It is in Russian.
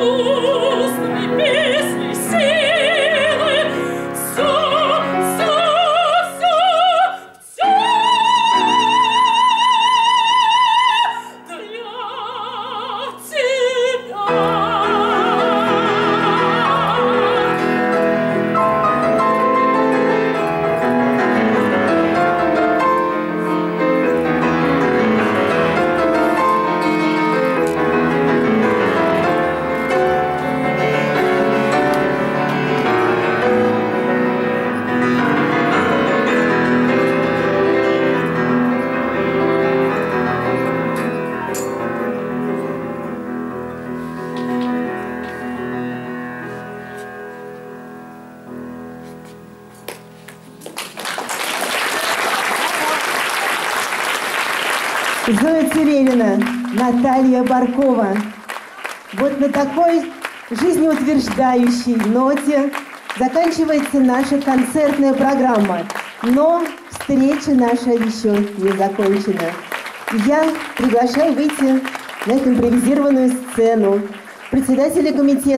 无 Зоя Цурелина, Наталья Баркова. Вот на такой жизнеутверждающей ноте заканчивается наша концертная программа. Но встреча наша еще не закончена. Я приглашаю выйти на эту импровизированную сцену председателя комитета